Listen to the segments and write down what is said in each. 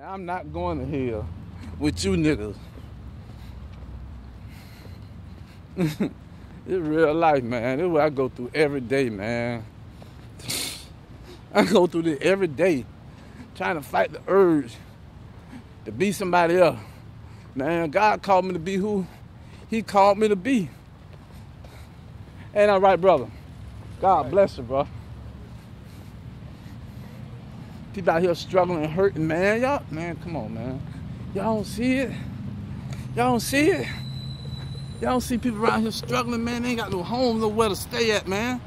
I'm not going to hell with you niggas. it's real life, man. It's what I go through every day, man. I go through this every day, trying to fight the urge to be somebody else. Man, God called me to be who He called me to be. Ain't that right, brother? God bless you, bro. People out here struggling hurting, man. Y'all, man, come on, man. Y'all don't see it. Y'all don't see it. Y'all don't see people around here struggling, man. They ain't got no home, nowhere to stay at, man.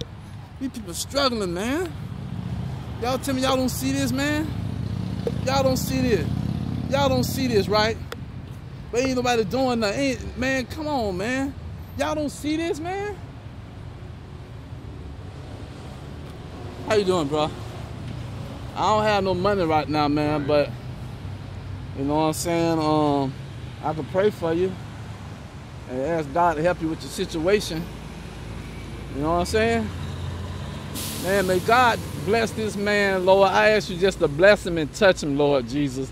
These people struggling, man. Y'all tell me y'all don't see this, man? Y'all don't see this. Y'all don't see this, right? But ain't nobody doing nothing. Man, come on, man. Y'all don't see this, man? How you doing, bro? I don't have no money right now, man, but you know what I'm saying? Um, I can pray for you and ask God to help you with your situation. You know what I'm saying? Man, may God bless this man, Lord. I ask you just to bless him and touch him, Lord Jesus.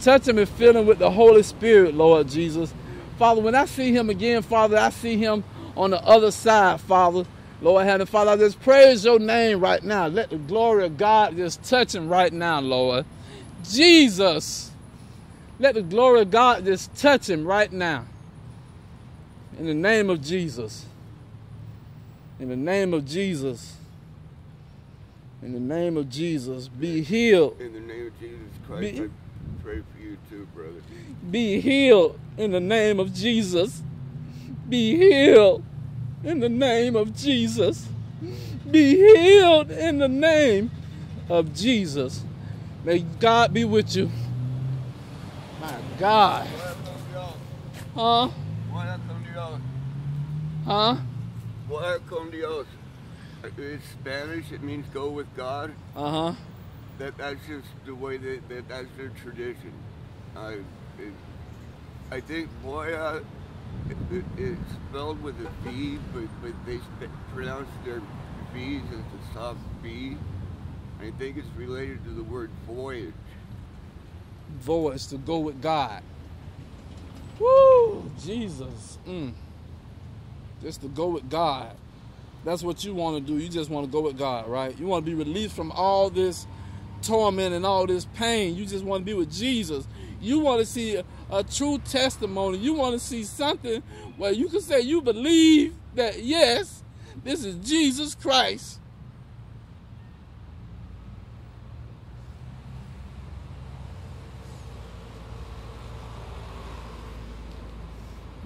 Touch him and fill him with the Holy Spirit, Lord Jesus. Father, when I see him again, Father, I see him on the other side, Father. Lord Heavenly Father, I just praise your name right now. Let the glory of God just touch him right now, Lord. Jesus, let the glory of God just touch him right now. In the name of Jesus. In the name of Jesus. In the name of Jesus, be healed. In the name of Jesus Christ, Be- I pray for you too, brother. Be healed in the name of Jesus. Be healed in the name of Jesus. Be healed in the name of Jesus. May God be with you. My God. Huh? Huh? Voy con Dios. It's Spanish. It means go with God. Uh huh. That that's just the way that, that that's their tradition. I it, I think Voya it, it, it's spelled with a V, but but they pronounce their V's as a soft B. I think it's related to the word voyage. Voice to go with God. Woo! Jesus. Mm. Just to go with God. That's what you want to do. You just want to go with God, right? You want to be released from all this torment and all this pain. You just want to be with Jesus. You want to see a, a true testimony. You want to see something where you can say you believe that, yes, this is Jesus Christ.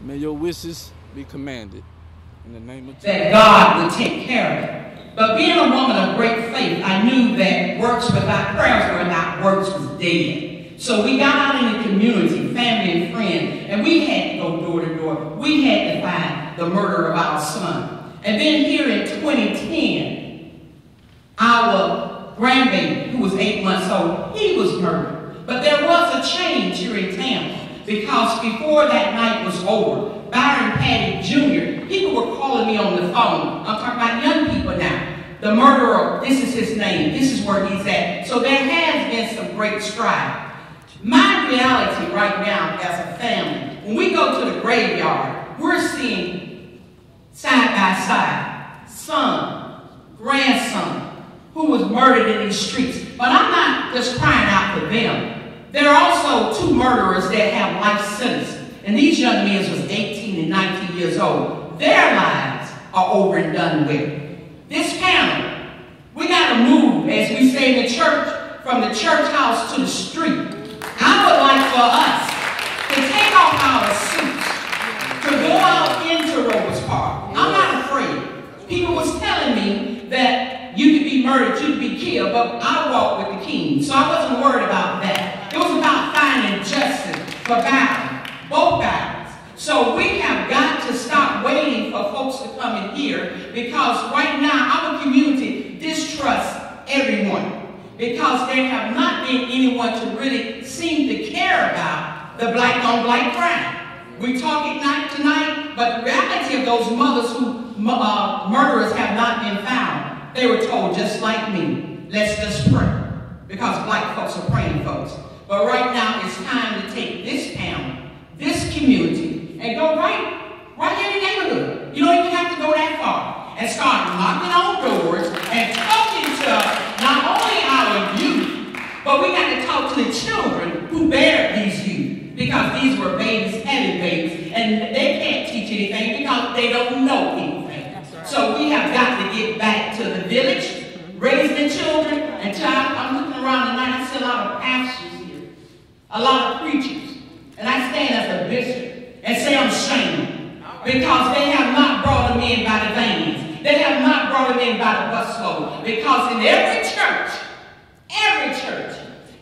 May your wishes be commanded. In the name of Jesus. that God would take care of it. But being a woman of great faith, I knew that works without prayers were not works was dead. So we got out in the community, family and friends, and we had to go door to door. We had to find the murder of our son. And then here in 2010, our grandbaby, who was eight months old, he was murdered. But there was a change here in Tampa because before that night was over, Byron Patty Jr., people were calling me on the phone. I'm talking about young people now. The murderer, this is his name, this is where he's at. So there has been some great stride. My reality right now as a family, when we go to the graveyard, we're seeing side by side, son, grandson, who was murdered in these streets. But I'm not just crying out for them. There are also two murderers that have life sentences. And these young men was 18 and 19 years old. Their lives are over and done with. This panel, we got to move, as we say in the church, from the church house to the street. I would like for us to take off our suits, to go out into Roberts Park. I'm not afraid. People was telling me that you could be murdered, you could be killed, but I walked with the king, so I wasn't worried about that. It was about finding justice for battle, both battles. So we have got to stop waiting for folks to come in here because right now our community distrusts everyone because there have not been anyone to really seem to care about the black on black crime. We talk ignite tonight, but the reality of those mothers who uh, murderers have not been found, they were told just like me, let's just pray because black folks are praying folks. But right now, it's time to take this town, this community, and go right, right in the neighborhood. You don't even have to go that far. And start knocking on doors and talking to not only our youth, but we got to talk to the children who bear these youth. Because these were babies, heavy babies, and they can't teach anything because they don't know anything. So we have got to get back to the village, raise the children, and child, I'm looking around tonight, I see a lot of pastors here, a lot of preachers, and I stand as a bishop and say I'm ashamed because they have not brought them in by the veins. They have not brought them in by the busload because in every church, every church,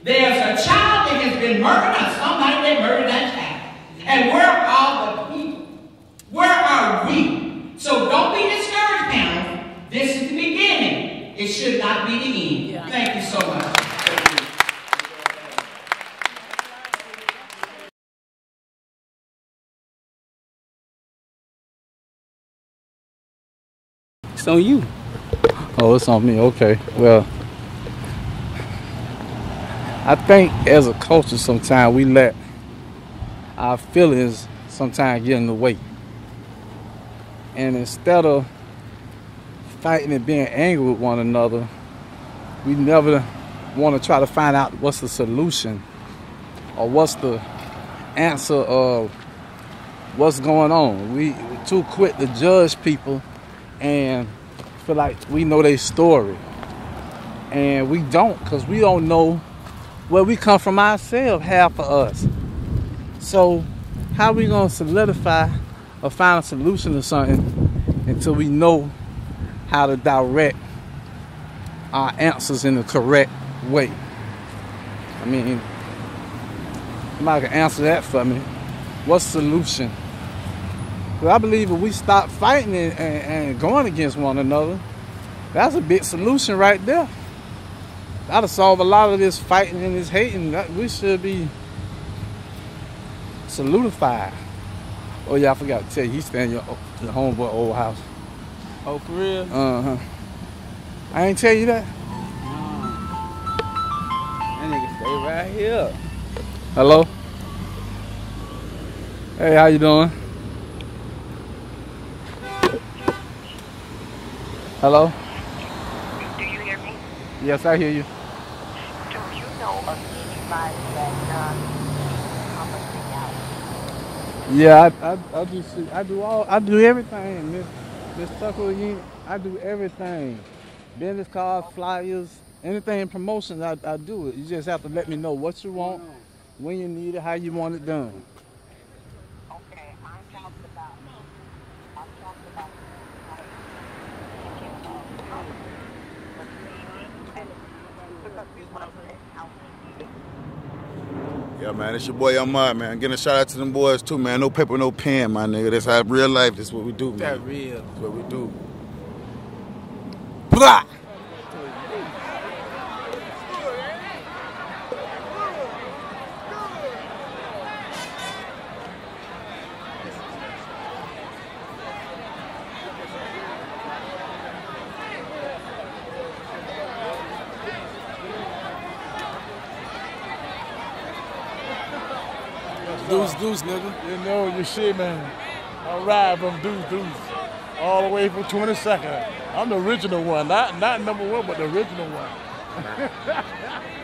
there's a child that has been murdered or somebody that murdered that child. And where are all the people? Where are we? So don't be discouraged, parents. This is the beginning. It should not be the end. Yeah. Thank you so much. It's on you. Oh, it's on me. Okay. Well, I think as a culture, sometimes we let our feelings sometimes get in the way. And instead of fighting and being angry with one another, we never want to try to find out what's the solution or what's the answer of what's going on. We we're too quick to judge people and feel like we know their story. And we don't, because we don't know where we come from ourselves, half of us. So, how we to solidify or find a solution to something until we know how to direct our answers in the correct way? I mean, somebody can answer that for me. What's the solution? Because I believe if we stop fighting and, and going against one another, that's a big solution right there. That'll solve a lot of this fighting and this hating. That we should be solidified. Oh yeah, I forgot to tell you, he's staying in your, your homeboy old house. Oh, for real? Uh huh. I ain't tell you that. That nigga stay right here. Hello. Hey, how you doing? Hello. Do you hear me? Yes, I hear you. Yeah, I, I, I I do all. I do everything, Miss Miss Tucker. I do everything. Business cards, flyers, anything promotions. I, I do it. You just have to let me know what you want, when you need it, how you want it done. Okay, I'm about. I'm about. like, thinking of help. But maybe, and because we want to help. Yeah, man, it's your boy Ahmad, man. Getting a shout out to them boys too, man. No paper, no pen, my nigga. That's how real life. That's what we do, man. That real. That's what we do. Blah! Deuce, deuce, nigga. You know your shit, man. I ride from Deuce Deuce all the way from 22nd. I'm the original one, not not number one, but the original one.